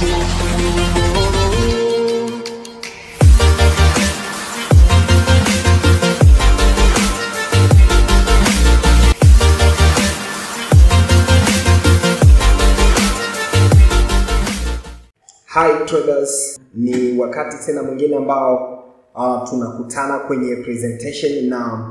Hi traders, ni wakati tena mwingine ambao uh, tunakutana kwenye presentation na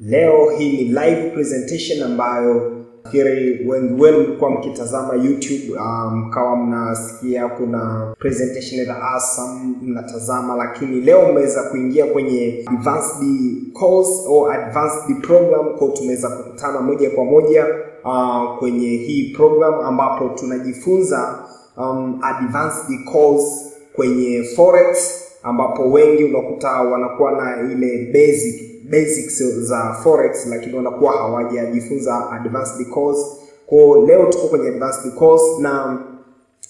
leo hii ni live presentation ambayo nafikiri wengi wenu mlikuwa mkitazama YouTube mkawa um, mnasikia kuna presentation ya awesome mnatazama, lakini leo mmeweza kuingia kwenye advanced course au advanced program, kwa tumeweza kukutana moja kwa moja uh, kwenye hii program ambapo tunajifunza um, advanced course kwenye forex ambapo wengi unakuta wanakuwa na ile basic basics za forex lakini wanakuwa hawajajifunza advanced course. Kwa leo tuko kwenye advanced course na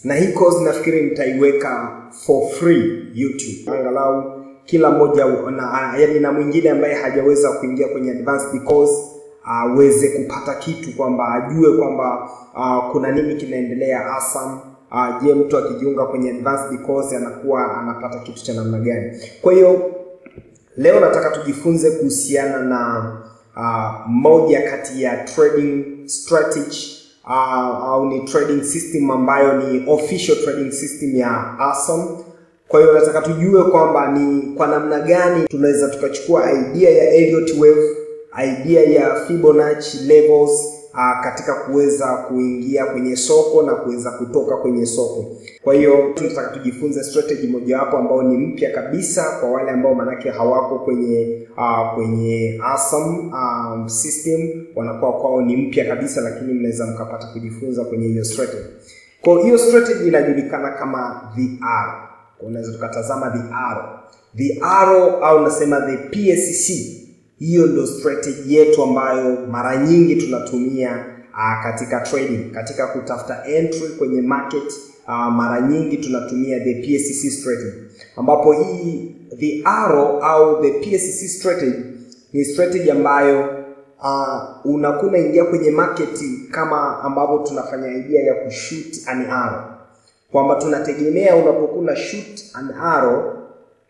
na hii course nafikiri nitaiweka for free YouTube, angalau kila mmoja na, yani na mwingine ambaye hajaweza kuingia kwenye advanced course aweze kupata kitu kwamba ajue kwamba uh, kuna nini kinaendelea awesome uh, je mtu akijiunga kwenye advanced course anakuwa anapata kitu cha namna gani kwa hiyo leo nataka tujifunze kuhusiana na uh, moja kati ya trading strategy uh, au ni trading system ambayo ni official trading system ya Awesome. Kwa hiyo nataka tujue kwamba ni kwa namna gani tunaweza tukachukua idea ya Elliott wave, idea ya Fibonacci levels uh, katika kuweza kuingia kwenye soko na kuweza kutoka kwenye soko. Kwa hiyo tunataka tujifunze strategy mojawapo ambao ni mpya kabisa kwa wale ambao manake hawako kwenye uh, kwenye ASAM um, system, wanakuwa kwao ni mpya kabisa, lakini mnaweza mkapata kujifunza kwenye hiyo strategy. Kwa hiyo strategy inajulikana kama the arrow. Unaweza tukatazama arrow, the arrow au nasema the PSC hiyo ndo strategy yetu ambayo mara nyingi tunatumia uh, katika trading, katika kutafuta entry kwenye market uh, mara nyingi tunatumia the PSCC strategy, ambapo hii the arrow au the PSCC strategy ni strategy ambayo uh, unakuwa unaingia kwenye market kama ambavyo tunafanya idea ya kushoot an arrow, kwamba tunategemea unapokuwa na shoot an arrow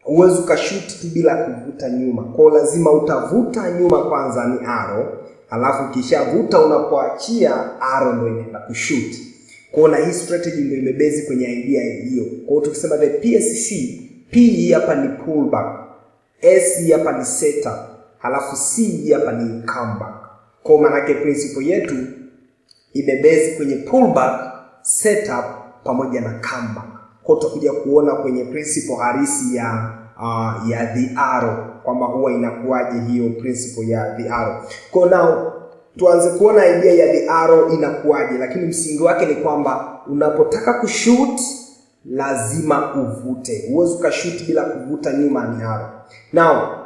huwezi ukashuti bila kuvuta nyuma. Kwa lazima utavuta nyuma kwanza ni aro alafu ukishavuta unapoachia aro ndio inaenda kushuti Kwa na hii strategy ndio imebezi kwenye idea hiyo. Kwa hiyo tukisema the PSC, P hii hapa ni pullback, S hii hapa ni setup, halafu C hii hapa ni comeback. Kwa maana yake principle yetu imebezi kwenye pullback, setup pamoja na comeback kwa tutakuja kuona kwenye principle halisi ya uh, ya the arrow kwamba huwa inakuwaje hiyo principle ya the arrow. Kwa now tuanze kuona idea ya the arrow inakuwaje, lakini msingi wake ni kwamba unapotaka kushoot lazima uvute, huwezi ukashoot bila kuvuta nyuma ni arrow. Now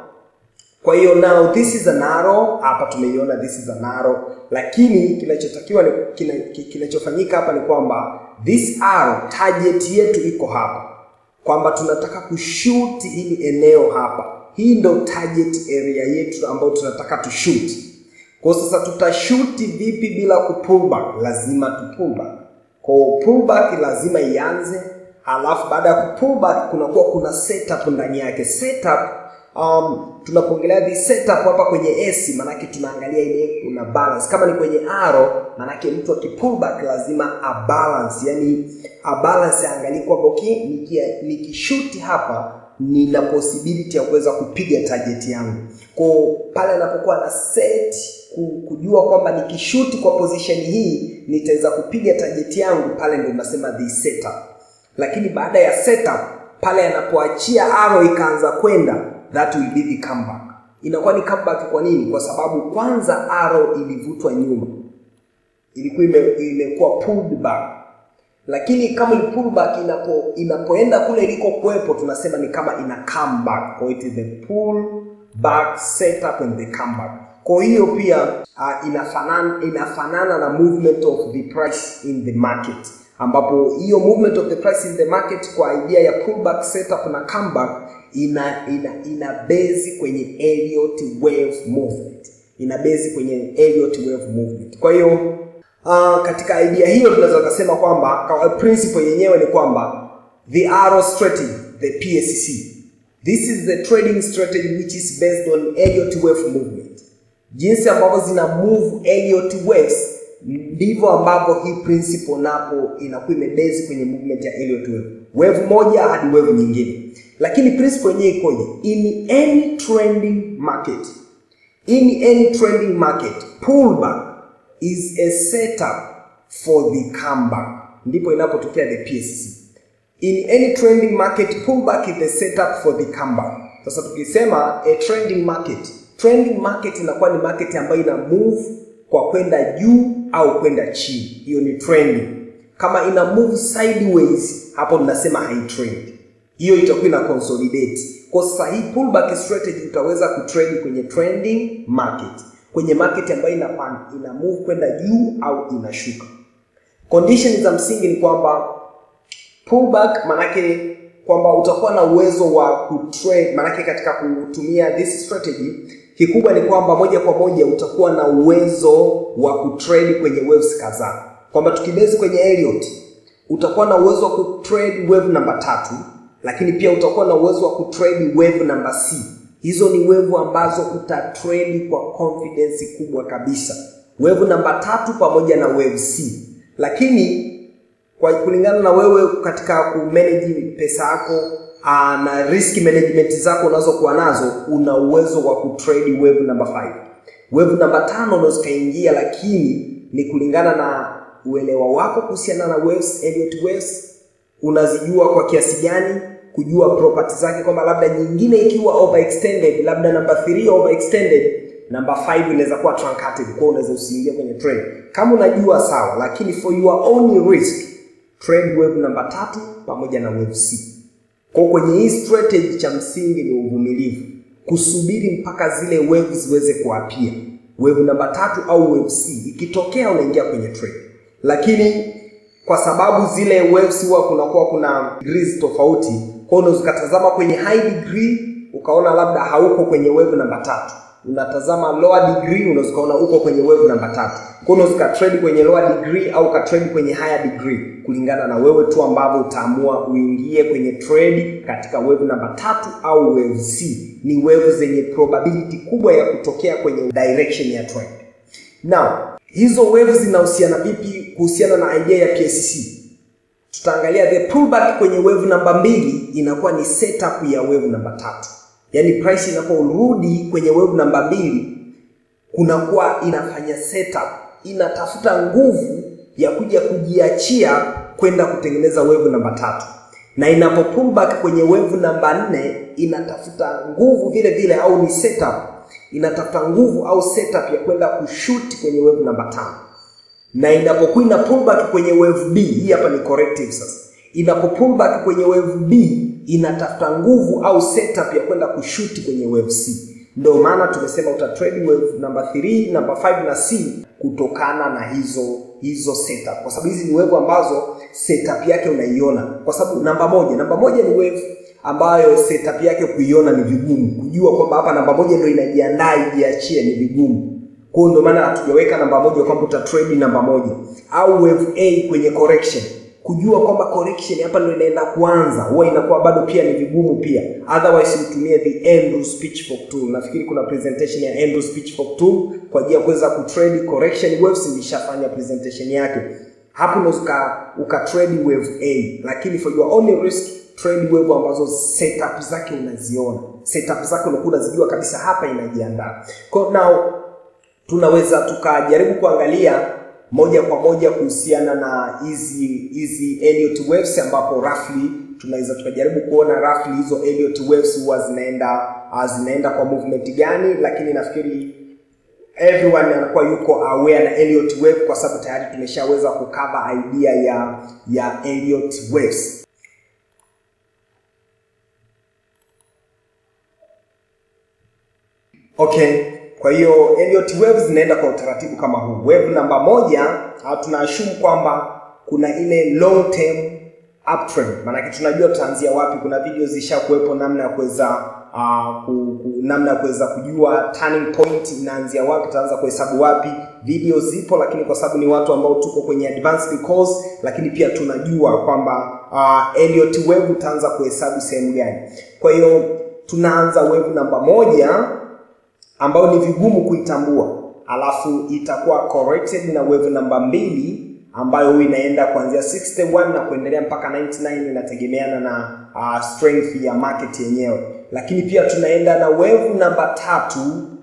kwa hiyo now this is an arrow hapa tumeiona this is an arrow, lakini kinachotakiwa kinachofanyika kina hapa ni kwamba this arrow target yetu iko hapa, kwamba tunataka kushuti hili eneo hapa. Hii ndo target area yetu ambayo tunataka tushuti. Kwa sasa tutashuti vipi bila kupullback? Lazima tupullback. Kwa pullback lazima ianze, halafu baada ya kupullback kunakuwa kuna setup ndani yake. Setup um, tunapoongelea the setup hapa kwenye S manake tunaangalia ile kuna balance. Kama ni kwenye arrow manake mtu akipull back lazima a balance, yani a balance aangalie kwamba okay, nikishuti hapa nina possibility ya kuweza kupiga target yangu. Kwa pale anapokuwa na set kujua kwamba nikishuti kwa position hii nitaweza kupiga target yangu, pale ndio tunasema the setup. Lakini baada ya setup pale anapoachia arrow ikaanza kwenda that will be the comeback. Inakuwa ni comeback kwa nini? Kwa sababu kwanza arrow ilivutwa nyuma, ilikuwa ime, imekuwa pulled back, lakini kama ni pull back inapo inapoenda kule iliko kuwepo tunasema ni kama ina comeback. Kwa it is the pull back setup and the comeback. Kwa hiyo pia uh, inafanana inafanana na movement of the price in the market ambapo hiyo movement of the price in the market kwa idea ya pullback setup na comeback ina ina ina base kwenye Elliott wave movement, ina base kwenye Elliott wave movement. Kwa hiyo uh, katika idea hiyo tunaweza kusema kwamba kwa principle yenyewe ni kwamba the arrow strategy, the PSC. This is the trading strategy which is based on Elliott wave movement. Jinsi ambavyo zina move Elliott waves ndivyo ambavyo hii principle napo inakuwa imebase kwenye movement ya Elliott wave. Wave moja hadi wave nyingine. Lakini principle yenyewe ikoje? In any trending market, in any trending market, pullback is a setup for the comeback. Ndipo inapotokea the PSC. In any trending market, pullback is the setup for the comeback. Sasa tukisema a trending market, trending market inakuwa ni market ambayo ina move kwa kwenda juu au kwenda chini. Hiyo ni trend. Kama ina move sideways, hapo tunasema high trend. Hiyo itakuwa ina consolidate. Kwa sasa hii pullback strategy utaweza kutrade kwenye trending market, kwenye market ambayo ina ina move kwenda juu au inashuka. Condition za msingi ni kwamba pullback manake kwamba utakuwa na uwezo wa kutrade, manake katika kutumia this strategy kikubwa ni kwamba moja kwa moja utakuwa na uwezo wa kutrade kwenye waves kadhaa, kwamba tukibezi kwenye Elliott utakuwa na uwezo wa kutrade wave namba tatu, lakini pia utakuwa na uwezo wa kutrade wave namba C. Hizo ni wave ambazo utatrade kwa confidence kubwa kabisa, wave namba tatu pamoja na wave C, lakini kwa kulingana na wewe katika kumanage pesa yako na risk management zako unazokuwa nazo, una uwezo wa kutrade wave number 5. Wave number tano unaweza zikaingia, lakini ni kulingana na uelewa wako kuhusiana na waves, Elliott waves, unazijua kwa kiasi gani, kujua property zake, kwamba labda nyingine ikiwa overextended, labda namba 3 overextended, namba 5 inaweza kuwa truncated, kwa unaweza usiingie kwenye trade. Kama unajua sawa, lakini for your own risk trade wave namba tatu pamoja na wave C. Kwa kwenye hii strategy cha msingi ni uvumilivu, kusubiri mpaka zile wave ziweze kuapia, wave namba tatu au wave C. Ikitokea unaingia kwenye trade, lakini kwa sababu zile waves huwa kunakuwa kuna degrees tofauti, kwa unaweza ukatazama kwenye high degree ukaona labda hauko kwenye wave namba tatu unatazama lower degree unaweza ukaona uko kwenye wave namba tatu. Kwa unaweza trade kwenye lower degree au ka trade kwenye higher degree kulingana na wewe tu ambavyo utaamua uingie kwenye trade katika wave namba tatu au wave C. Ni wave zenye probability kubwa ya kutokea kwenye direction ya trend. Now, hizo waves zinahusiana vipi kuhusiana na idea ya PSC? Tutaangalia the pullback kwenye wave namba mbili inakuwa ni setup ya wave namba tatu yaani price inaporudi kwenye web namba mbili kunakuwa inafanya setup, inatafuta nguvu ya kuja kujiachia kwenda kutengeneza wave namba tatu, na inapo kwenye wave namba nne inatafuta nguvu vile vile, au ni setup, inatafuta nguvu au setup ya kwenda kushoot kwenye wave namba tano, na inapokuwa ina pullback kwenye wave B, hii hapa ni corrective sasa. Inapo kwenye wave B inatafuta nguvu au setup ya kwenda kushuti kwenye wave C. Ndio maana tumesema uta trade wave number 3, number 5 na C kutokana na hizo hizo setup, kwa sababu hizi ni wave ambazo setup yake unaiona, kwa sababu namba moja, namba moja ni wave ambayo setup yake kuiona ni vigumu, kujua kwamba hapa namba moja ndio inajiandaa ijiachie ni vigumu. Kwa hiyo ndio maana hatujaweka namba moja kwamba uta trade namba moja, au wave A kwenye correction kujua kwamba correction hapa ndio inaenda kuanza, huwa inakuwa bado pia ni vigumu pia. Otherwise utumie the Andrews Pitchfork tool. Nafikiri kuna presentation ya Andrews Pitchfork tool kwa ajili ya kuweza kutrade correction waves, nilishafanya presentation yake hapo. Unaweza uka trade wave A, lakini for your own risk trade wave ambazo setup zake unaziona, setup zake unakuwa unazijua kabisa, hapa inajiandaa. Kwa now tunaweza tukajaribu kuangalia moja kwa moja kuhusiana na hizi hizi Elliott waves ambapo roughly tunaweza tukajaribu kuona roughly hizo Elliott waves huwa zinaenda zinaenda kwa movement gani, lakini nafikiri everyone anakuwa yuko aware na Elliott wave kwa sababu tayari tumeshaweza kukava idea ya ya Elliott waves. Okay, kwa hiyo Elliott waves zinaenda kwa utaratibu kama huu. Wave namba moja tunaashumu kwamba kuna ile long term uptrend. Maanake tunajua tutaanzia wapi. Kuna video zishakuwepo namna ya kuweza uh, ku, ku, namna ya kuweza kujua turning point inaanzia wapi tutaanza kuhesabu wapi. Video zipo lakini kwa sababu ni watu ambao tuko kwenye advanced course lakini pia tunajua kwamba uh, Elliott wave utaanza kuhesabu sehemu gani. Kwa hiyo tunaanza wave namba moja ambayo ni vigumu kuitambua. Alafu itakuwa corrected na wave namba mbili ambayo inaenda kuanzia 61 na kuendelea mpaka 99 inategemeana na uh, strength ya market yenyewe. Lakini pia tunaenda na wave namba tatu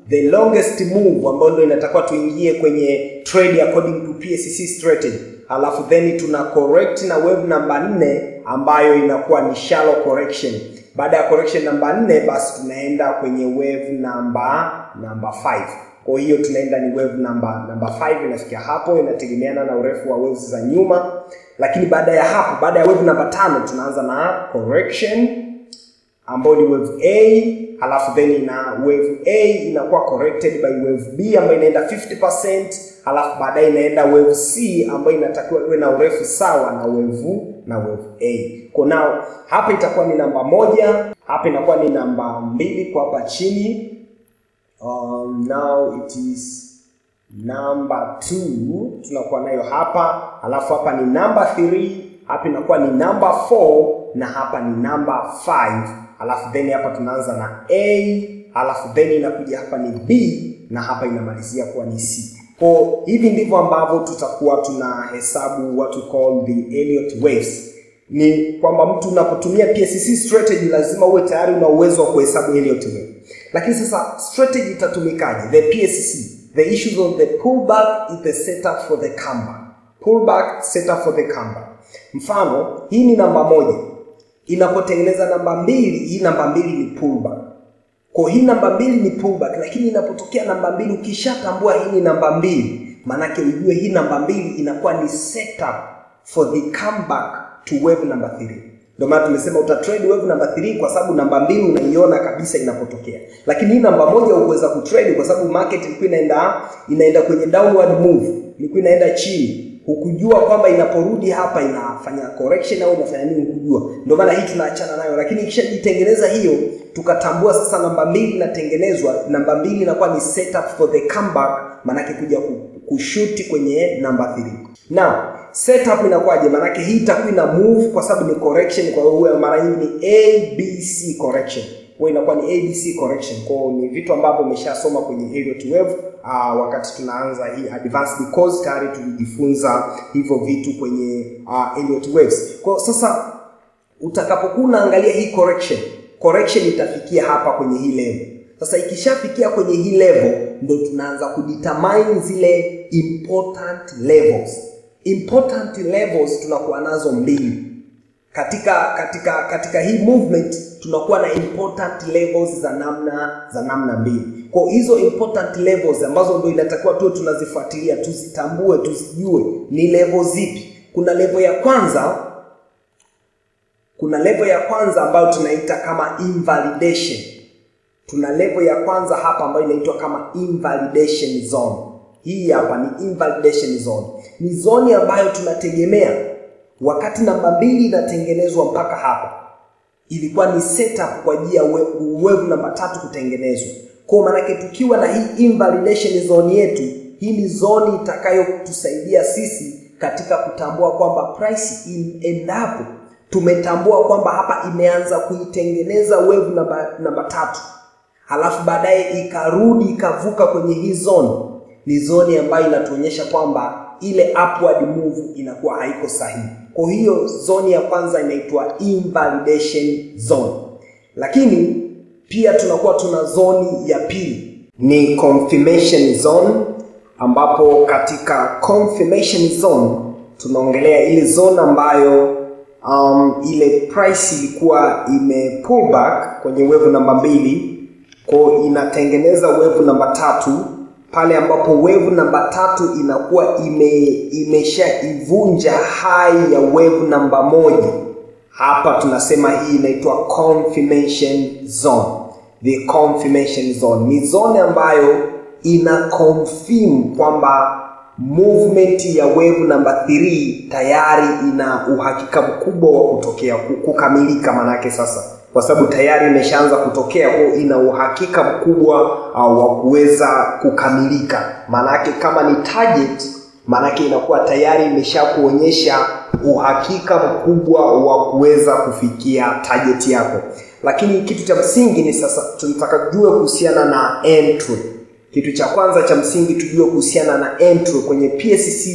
the longest move ambayo ndio inatakiwa tuingie kwenye trade according to PSC strategy. Alafu then tuna correct na wave namba nne ambayo inakuwa ni shallow correction. Baada ya correction namba nne basi tunaenda kwenye wave namba namba 5 kwa hiyo tunaenda ni wave namba namba 5 inafikia hapo inategemeana na urefu wa waves za nyuma lakini baada ya hapo baada ya wave namba tano tunaanza na correction ambayo ni wave A halafu then ina wave A inakuwa corrected by wave B ambayo inaenda 50% halafu baadaye inaenda wave C ambayo inatakiwa iwe na urefu sawa na wave na wave A. Kwa nao hapa itakuwa ni namba moja, hapa inakuwa ni namba mbili kwa hapa chini. Um, now it is number 2 tunakuwa nayo hapa, alafu hapa ni number 3, hapa inakuwa ni number 4 na hapa ni number 5 alafu then hapa tunaanza na A. Alafu then inakuja hapa ni B na hapa inamalizia kuwa ni C. Kwa hivi ndivyo ambavyo tutakuwa tunahesabu what we call the Elliott waves. Ni kwamba mtu unapotumia PSC strategy lazima uwe tayari una uwezo wa kuhesabu Elliott wave. Lakini sasa strategy itatumikaje? The PSC, the issues of the pullback is the setup for the comeback. Pullback setup for the comeback. Mfano, hii ni namba moja inapotengeneza namba mbili hii namba mbili ni pullback kwa hii namba mbili ni pullback lakini inapotokea namba mbili ukishatambua hii ni namba mbili maanake ujue hii namba mbili inakuwa ni setup for the comeback to wave number 3 ndio maana tumesema uta trade wave number 3 kwa sababu namba mbili unaiona kabisa inapotokea. Lakini hii namba moja huweza kutrade kwa sababu market ilikuwa inaenda inaenda kwenye downward move. Ilikuwa inaenda chini. Hukujua kwamba inaporudi hapa inafanya correction au inafanya nini hukujua. Ndio maana hii tunaachana nayo. Lakini ikishajitengeneza hiyo tukatambua sasa namba mbili inatengenezwa namba mbili inakuwa ni setup for the comeback maanake kuja kushuti kwenye namba 3 now setup inakuwaje? Maanake hii itakuwa ina move kwa sababu ni correction kwa hiyo mara nyingi ni abc correction. Huwa inakuwa ni abc correction. Kwa hiyo ni vitu ambavyo umeshasoma kwenye Elliott wave uh, wakati tunaanza hii advanced course tayari tulijifunza hivyo vitu kwenye uh, Elliott waves kwa sasa utakapokuwa unaangalia hii correction correction itafikia hapa kwenye hii level. Sasa ikishafikia kwenye hii level ndo tunaanza kudetermine zile important levels important levels tunakuwa nazo mbili. Katika katika katika hii movement tunakuwa na important levels za namna za namna mbili. Kwa hizo important levels ambazo ndio inatakiwa tuwe tunazifuatilia tuzitambue tuzijue ni level zipi. Kuna level ya kwanza kuna level ya kwanza ambayo tunaita kama invalidation. Tuna level ya kwanza hapa ambayo inaitwa kama invalidation zone hii hapa ni invalidation zone. Ni zoni ambayo tunategemea. Wakati namba mbili inatengenezwa mpaka hapa ilikuwa ni setup kwa ajili ya wave namba tatu kutengenezwa. Kwa maanake tukiwa na hii invalidation zone yetu hii ni zoni itakayotusaidia sisi katika kutambua kwamba price in endapo tumetambua kwamba hapa imeanza kuitengeneza wevu namba, namba tatu. Halafu baadaye ikarudi ikavuka kwenye hii zone ni zoni ambayo inatuonyesha kwamba ile upward move inakuwa haiko sahihi. Kwa hiyo zoni ya kwanza inaitwa invalidation zone. Lakini pia tunakuwa tuna zoni ya pili ni confirmation zone ambapo katika confirmation zone tunaongelea ile zone ambayo um, ile price ilikuwa ime pull back kwenye wevu namba mbili. Kwa inatengeneza wevu namba tatu pale ambapo wevu namba tatu inakuwa ime imeshaivunja hai ya wevu namba moja. Hapa tunasema hii inaitwa confirmation zone. The confirmation zone ni zone ambayo ina confirm kwamba movement ya wave namba 3 tayari ina uhakika mkubwa wa kutokea kukamilika manake sasa kwa sababu tayari imeshaanza kutokea kwa ina uhakika mkubwa uh, wa kuweza kukamilika. Maanake kama ni target maanake inakuwa tayari imeshakuonyesha uhakika mkubwa wa kuweza kufikia target yako. Lakini kitu cha msingi ni sasa tunataka tujue kuhusiana na entry. Kitu cha kwanza cha msingi tujue kuhusiana na entry kwenye psc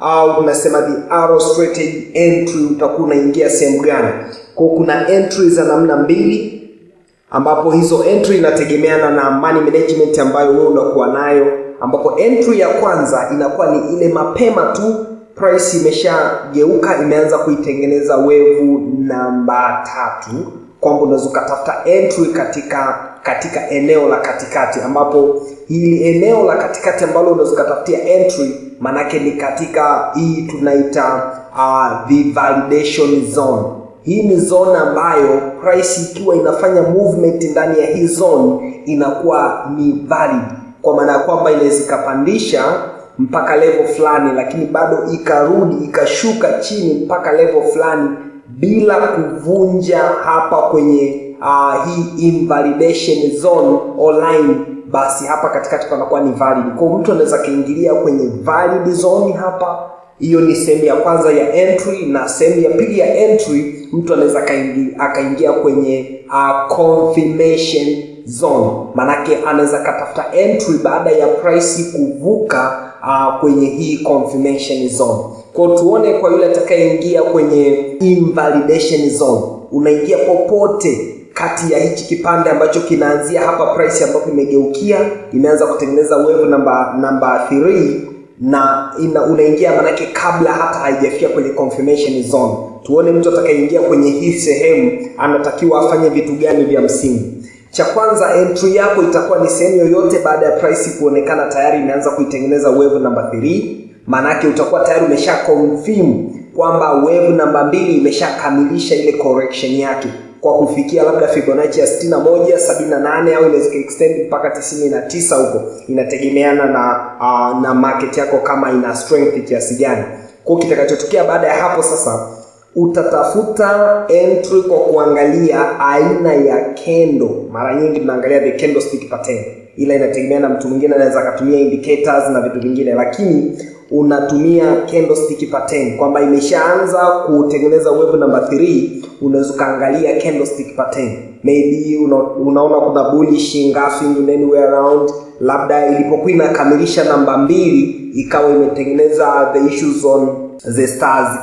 au tunasema the arrow strategy entry utakuwa unaingia sehemu gani? Kwa kuna entry za namna mbili ambapo hizo entry inategemeana na money management ambayo wewe unakuwa nayo ambapo entry ya kwanza inakuwa ni ile mapema tu price imeshageuka imeanza kuitengeneza wevu namba tatu kwamba unaweza ukatafuta entry katika katika eneo la katikati ambapo hili eneo la katikati ambalo unaweza ukatafutia entry maanake ni katika hii tunaita uh, the validation zone. Hii ni zone ambayo price ikiwa inafanya movement ndani ya hii zone inakuwa ni valid. Kwa maana ya kwamba inaweza ikapandisha mpaka level fulani lakini bado ikarudi ikashuka chini mpaka level fulani bila kuvunja hapa kwenye uh, hii invalidation zone online basi hapa katikati panakuwa ni valid. Kwa mtu anaweza akaingilia kwenye valid zone hapa. Hiyo ni sehemu ya kwanza ya entry na sehemu ya pili ya entry mtu anaweza akaingia kwenye uh, confirmation zone. Manake anaweza katafuta entry baada ya price kuvuka uh, kwenye hii confirmation zone. Kwao tuone kwa yule atakayeingia kwenye invalidation zone. Unaingia popote kati ya hichi kipande ambacho kinaanzia hapa price ambapo imegeukia imeanza kutengeneza wave namba namba 3 na ina, unaingia manake kabla hata haijafika kwenye confirmation zone. Tuone mtu atakayeingia kwenye hii sehemu anatakiwa afanye vitu gani vya msingi. Cha kwanza entry yako itakuwa ni sehemu yoyote baada ya price kuonekana tayari imeanza kuitengeneza wave namba 3 manake utakuwa tayari umesha confirm kwamba wave namba mbili imeshakamilisha ile correction yake kwa kufikia labda Fibonacci ya 61, 78 au inaweza extend mpaka 99 huko, inategemeana na uh, na market yako kama ina strength kiasi gani. Kwa kitakachotokea baada ya hapo sasa utatafuta entry kwa kuangalia aina ya kendo. Mara nyingi tunaangalia the candlestick pattern, ila inategemea na mtu mwingine anaweza akatumia indicators na vitu vingine, lakini unatumia candlestick pattern kwamba imeshaanza kutengeneza wave namba 3 unaweza ukaangalia candlestick pattern. Maybe una, unaona kuna bullish engulfing in anywhere around. Labda ilipokuwa inakamilisha namba mbili ikawa imetengeneza the issues on the stars.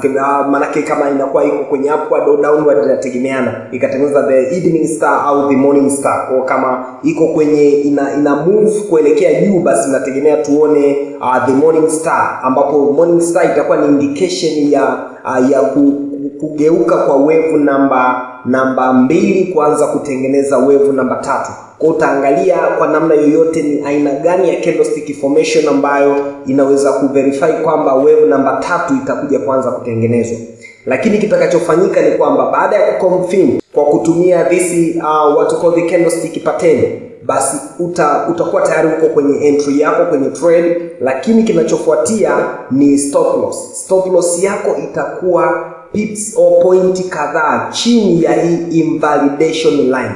Manake kama inakuwa iko kwenye upward au downward inategemeana. Ikatengeneza the evening star au the morning star. Kwa kama iko kwenye ina, ina move kuelekea juu basi inategemea tuone uh, the morning star. Ambapo morning star itakuwa ni indication ya uh, ya ku, kugeuka kwa wevu namba namba mbili kuanza kutengeneza wevu namba tatu kwa utaangalia kwa namna yoyote ni aina gani ya candlestick formation ambayo inaweza kuverify kwamba wave namba tatu itakuja kuanza kutengenezwa. Lakini kitakachofanyika ni kwamba baada ya kuconfirm kwa kutumia this uh, what call the candlestick pattern basi uta, utakuwa tayari uko kwenye entry yako kwenye trade lakini kinachofuatia ni stop loss. Stop loss yako itakuwa pips au point kadhaa chini ya hii invalidation line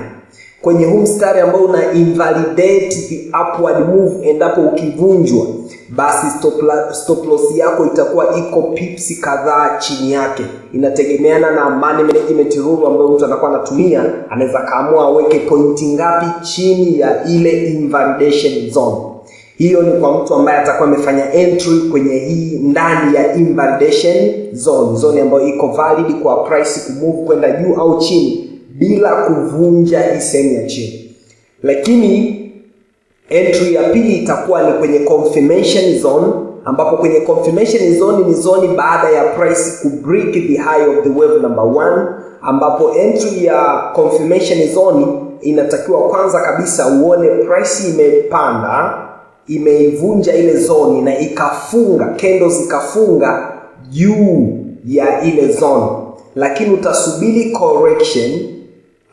kwenye huu mstari ambao una invalidate the upward move endapo ukivunjwa basi stop, la, stop loss yako itakuwa iko pipsi kadhaa chini yake. Inategemeana na money management rule ambayo mtu anakuwa anatumia anaweza kaamua aweke pointi ngapi chini ya ile invalidation zone. Hiyo ni kwa mtu ambaye atakuwa amefanya entry kwenye hii ndani ya invalidation zone zone ambayo iko valid kwa price kumove kwenda juu au chini bila kuvunja hii sehemu ya chini. Lakini entry ya pili itakuwa ni kwenye confirmation zone ambapo kwenye confirmation zone ni zone baada ya price ku break the high of the wave number one ambapo entry ya confirmation zone inatakiwa kwanza kabisa uone price imepanda imeivunja ile zone na ikafunga candles ikafunga juu ya ile zone. Lakini utasubiri correction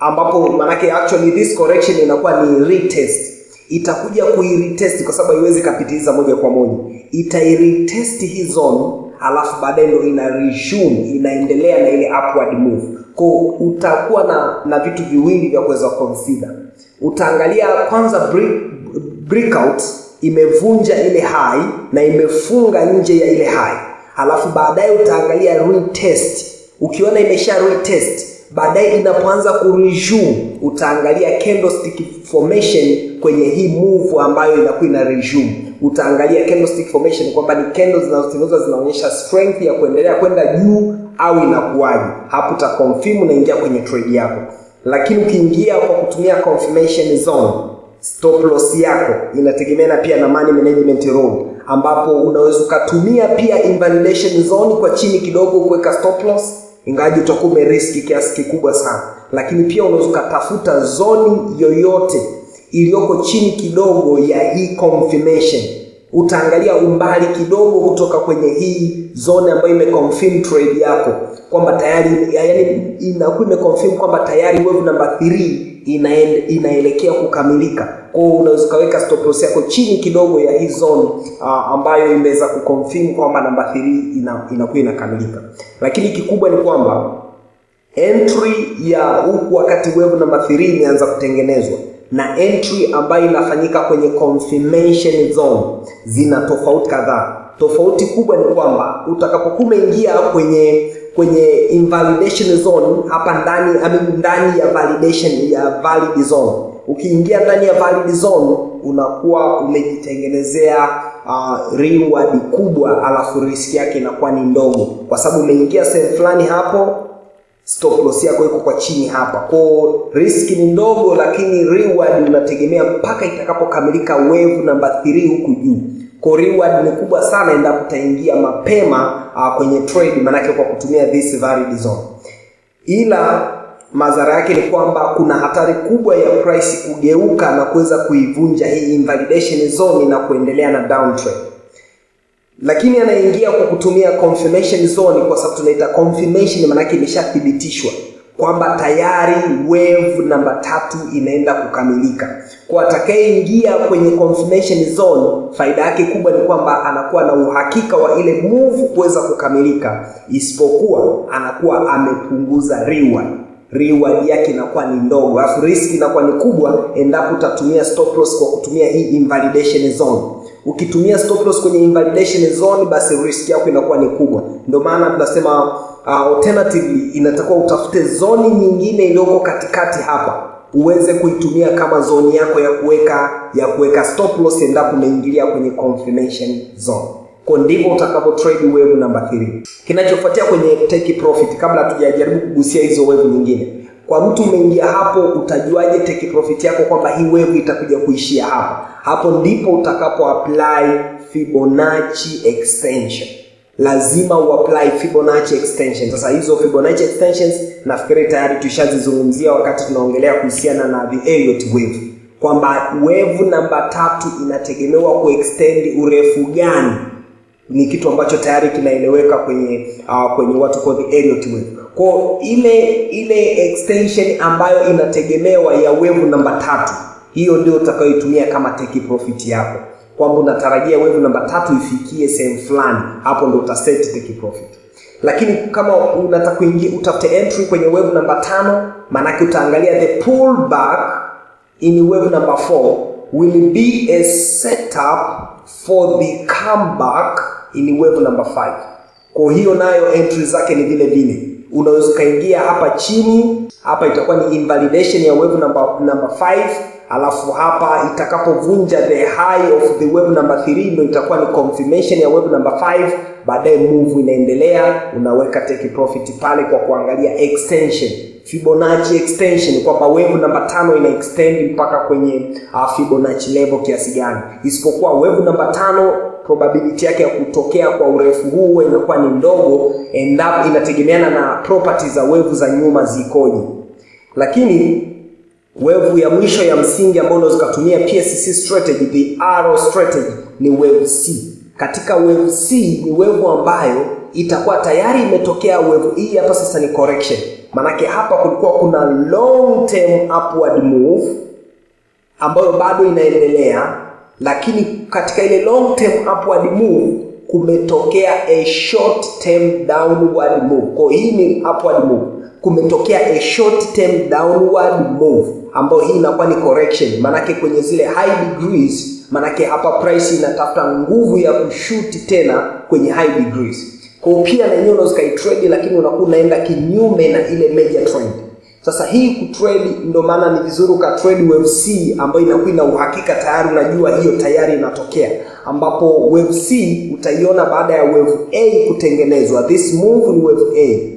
ambapo manake actually this correction inakuwa ni retest. Itakuja kuiretest kwa sababu haiwezi kapitiliza moja kwa moja. Itairetest hii zone alafu baadaye ndo ina resume inaendelea na ile upward move. Ko utakuwa na na vitu viwili vya kuweza consider utaangalia kwanza break, breakout imevunja ile high na imefunga nje ya ile high. Alafu baadaye utaangalia retest. Ukiona imesha retest baadaye inapoanza kuresume utaangalia candlestick formation kwenye hii move ambayo inakuwa ina resume. Utaangalia candlestick formation kwamba ni candles zinazotengenezwa zinaonyesha strength ya kuendelea kwenda juu au inakuwaje. Hapo uta confirm unaingia kwenye trade yako. Lakini ukiingia kwa kutumia confirmation zone stop loss yako inategemeana pia na money management rule ambapo unaweza ukatumia pia invalidation zone kwa chini kidogo kuweka stop loss ingawaji utakuwa umeriski kiasi kikubwa sana lakini pia unaweza ukatafuta zoni yoyote iliyoko chini kidogo ya hii confirmation utaangalia umbali kidogo kutoka kwenye hii zone ambayo imeconfirm trade yako kwamba tayari yani inakuwa imeconfirm kwamba tayari wave namba 3 inaende, inaelekea kukamilika. Kwao unaweza ukaweka stop loss yako chini kidogo ya hii zone uh, ambayo imeweza kuconfirm kwamba namba 3 ina, inakuwa inakamilika. Lakini kikubwa ni kwamba entry ya huku wakati wave namba 3 imeanza kutengenezwa na entry ambayo inafanyika kwenye confirmation zone zina tofauti kadhaa. Tofauti kubwa ni kwamba utakapokuwa umeingia kwenye kwenye invalidation zone hapa ndani I mean, ndani ya validation ya valid zone. Ukiingia ndani ya valid zone unakuwa umejitengenezea uh, reward kubwa alafu risk yake inakuwa ni ndogo. Kwa sababu umeingia sehemu fulani hapo stop loss yako iko kwa chini hapa. Kwao risk ni ndogo lakini reward unategemea mpaka itakapokamilika wave namba 3 huku juu. Kwa reward ni kubwa sana endapo utaingia mapema uh, kwenye trade manake kwa kutumia this valid zone. Ila madhara yake ni kwamba kuna hatari kubwa ya price kugeuka na kuweza kuivunja hii invalidation zone na kuendelea na downtrend lakini anaingia kwa kutumia confirmation zone kwa sababu tunaita confirmation maanake imeshathibitishwa kwamba tayari wave namba tatu inaenda kukamilika. Kwa atakayeingia kwenye confirmation zone faida yake kubwa ni kwamba anakuwa na uhakika wa ile move kuweza kukamilika isipokuwa anakuwa amepunguza reward. Reward yake inakuwa ni ndogo alafu risk inakuwa ni kubwa endapo utatumia stop loss kwa kutumia hii invalidation zone ukitumia stop loss kwenye invalidation zone basi risk yako inakuwa ni kubwa. Ndio maana tunasema uh, alternatively inatakiwa utafute zoni nyingine iliyoko katikati hapa. Uweze kuitumia kama zoni yako ya kuweka ya kuweka stop loss endapo umeingilia kwenye confirmation zone. Kwa ndivyo utakapo trade wave namba 3 kinachofuatia kwenye take profit kabla hatujajaribu kugusia hizo wave nyingine kwa mtu umeingia hapo utajuaje take profit yako kwamba hii wevu itakuja kuishia hapo? hapo ndipo utakapo apply fibonacci extension. Lazima uapply fibonacci extension. Sasa hizo fibonacci extensions nafikiri tayari tushazizungumzia wakati tunaongelea kuhusiana na the Elliott wave. Kwamba wevu namba tatu inategemewa kuextend urefu gani ni kitu ambacho tayari kinaeleweka kwenye uh, kwenye watu kwa the Elliott wave. Kwa ile ile extension ambayo inategemewa ya wevu namba tatu, hiyo ndio utakayoitumia kama take profit yako, kwamba unatarajia wevu namba tatu ifikie sehemu fulani, hapo ndio utaset take profit. Lakini kama unataka kuingia utafute entry kwenye wave namba tano, maanake utaangalia the pullback in wave number 4 will be a setup for the comeback in wevu namba 5 kwa hiyo nayo entry zake ni vile vile. Unaweza ukaingia hapa chini hapa itakuwa ni invalidation ya wave number, number 5 alafu hapa itakapovunja the high of the wave number 3 ndio itakuwa ni confirmation ya wave number 5 baadaye move inaendelea unaweka take profit pale kwa kuangalia extension. Fibonacci extension kwamba wave namba tano ina extend mpaka kwenye uh, Fibonacci level kiasi gani, isipokuwa wave namba tano probability yake ya kutokea kwa urefu huu inakuwa ni ndogo, endapo inategemeana na properties za wevu za nyuma zikoje. Lakini wevu ya mwisho ya msingi ambayo unaweza kutumia PSC strategy, the arrow strategy ni wevu C. Katika wevu C ni wevu ambayo itakuwa tayari imetokea wevu hii hapa, sasa ni correction manake hapa kulikuwa kuna long term upward move ambayo bado inaendelea lakini katika ile long term upward move kumetokea a short term downward move. Kwa hii ni upward move, kumetokea a short term downward move ambayo hii inakuwa ni correction, manake kwenye zile high degrees, manake hapa price inatafuta nguvu ya kushuti tena kwenye high degrees. Kwa pia na yenyewe unaweza trade, lakini unakuwa unaenda kinyume na ile major trend. Sasa hii kutrade, ndio maana ni vizuri ukatrade wave C ambayo inakuwa ina uhakika tayari, unajua hiyo tayari inatokea, ambapo wave C utaiona baada ya wave A kutengenezwa. This move ni wave A,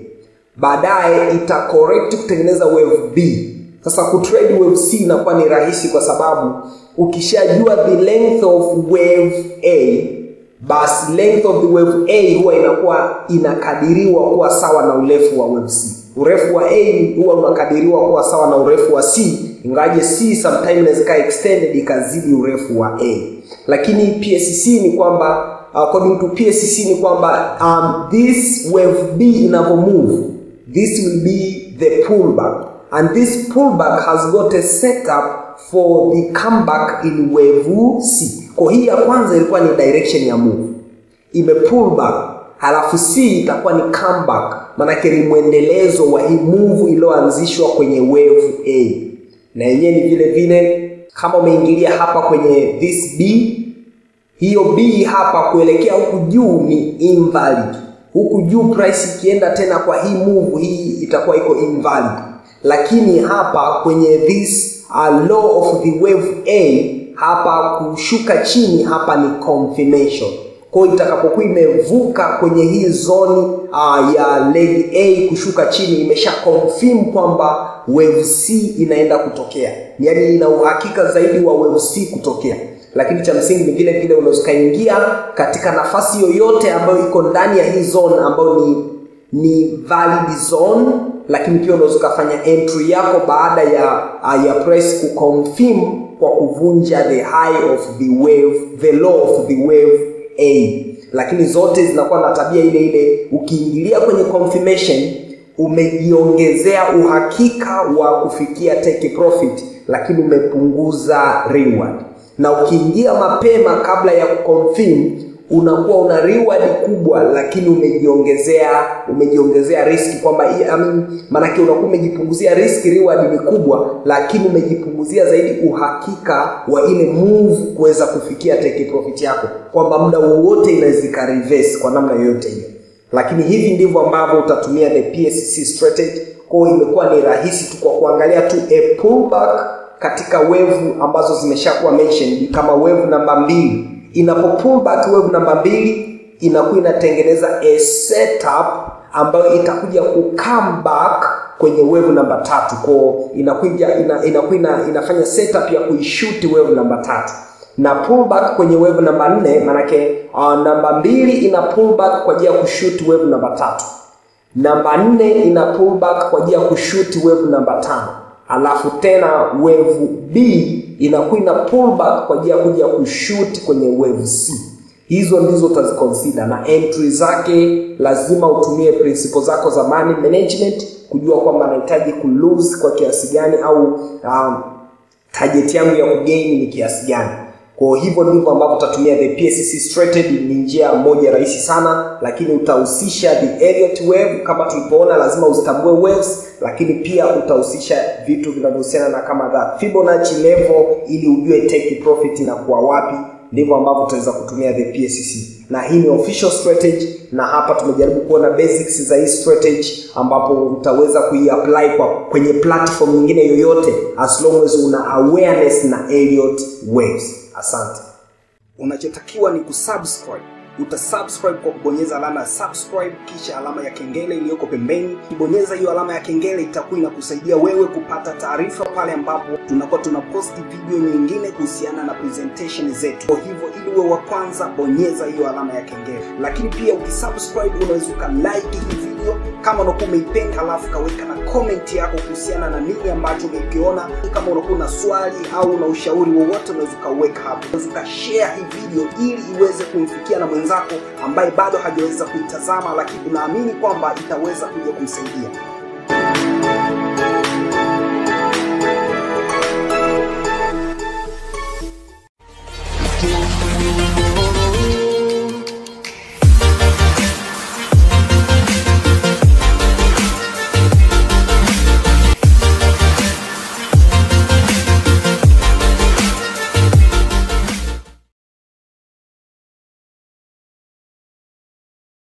baadaye ita correct kutengeneza wave B. Sasa kutrade wave C inakuwa ni rahisi kwa sababu ukishajua the length of wave A basi length of the wave A huwa inakuwa inakadiriwa kuwa sawa na urefu wa wave C. Urefu wa A huwa unakadiriwa kuwa sawa na urefu wa C, ingaje C sometime inaweza extended ikazidi urefu wa A. Lakini PSC ni kwamba according to PSC ni kwamba um, this wave B inavyo move this will be the pullback and this pullback has got a setup for the comeback in wave C. Kwa hii ya kwanza ilikuwa ni direction ya move, ime pull back, halafu C itakuwa ni comeback, maanake ni mwendelezo wa move iliyoanzishwa kwenye wevu A, na yenyewe ni vile vile kama umeingilia hapa kwenye this B, hiyo B hapa kuelekea huku juu ni invalid. Huku juu price ikienda tena kwa hii move hii itakuwa iko invalid, lakini hapa kwenye this uh, law of the wave A hapa kushuka chini hapa ni confirmation. Kwa hiyo itakapokuwa imevuka kwenye hii zoni uh, ya leg A kushuka chini, imesha confirm kwamba wave C inaenda kutokea, yaani ina uhakika zaidi wa wave C kutokea. Lakini cha msingi ni vile vile unaweza katika nafasi yoyote ambayo iko ndani ya hii zone ambayo ni ni valid zone, lakini pia unaweza ukafanya entry yako baada ya uh, ya price kuconfirm kwa kuvunja the high of the wave, the low of the wave A. Lakini zote zinakuwa na tabia ile ile, ukiingilia kwenye confirmation umejiongezea uhakika wa kufikia take profit, lakini umepunguza reward. Na ukiingia mapema kabla ya kuconfirm unakuwa una reward kubwa lakini umejiongezea umejiongezea riski kwamba I mean, maanake unakuwa umejipunguzia riski, reward ni kubwa, lakini umejipunguzia zaidi uhakika wa ile move kuweza kufikia take profit yako, kwamba muda wowote inaweza reverse kwa namna yoyote hiyo. Lakini hivi ndivyo ambavyo utatumia the PSC strategy. Kwa hiyo imekuwa ni rahisi tu kwa kuangalia tu a pullback katika wevu ambazo zimeshakuwa mentioned kama wevu namba mbili inapo pull back wave namba mbili inakuwa inatengeneza a setup ambayo itakuja ku come back kwenye wave namba tatu. Kwa inakuja ina, inakuwa ina, inafanya setup ya kuishuti wave namba tatu. Na pullback kwenye wave namba nne manake uh, namba mbili ina pullback kwa ajili ya kushuti wave namba tatu. Namba nne ina pullback kwa ajili ya kushuti wave namba tano alafu tena wave B inakuwa ina pullback kwa ajili ya kuja kushoot kwenye wevu C. Hizo ndizo utaziconsider na entry zake, lazima utumie principle zako za money management kujua kwamba nahitaji ku lose kwa kiasi gani au um, target yangu ya kugain ni kiasi gani. Kwa hivyo ndivyo ambavyo utatumia the PSC strategy. Ni njia moja rahisi sana, lakini utahusisha the Elliott wave kama tulivyoona, lazima uzitambue waves, lakini pia utahusisha vitu vinavyohusiana na kama the Fibonacci level ili ujue take profit na kwa wapi. Ndivyo ambavyo utaweza kutumia the PSC, na hii ni official strategy, na hapa tumejaribu kuona basics za hii strategy, ambapo utaweza kuiapply kwa kwenye platform nyingine yoyote as long as una awareness na Elliott waves. Asante. Unachotakiwa ni kusubscribe. Utasubscribe kwa kubonyeza alama ya subscribe, kisha alama ya kengele iliyoko pembeni. kibonyeza hiyo alama ya kengele, itakuwa inakusaidia wewe kupata taarifa pale ambapo tunakuwa tunaposti video nyingine kuhusiana na presentation zetu. Kwa hivyo, ili uwe wa kwanza, bonyeza hiyo alama ya kengele. Lakini pia ukisubscribe, unaweza ukalike hii video kama unakuwa umeipenda, alafu kaweka na comment yako kuhusiana na nini ambacho umekiona. Kama unakuwa na swali au una ushauri wowote, unaweza ukauweka hapo. Unaweza ukashare hii video ili iweze kumfikia na mwenzako ambaye bado hajaweza kuitazama, lakini unaamini kwamba itaweza kuja kumsaidia.